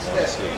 Sim.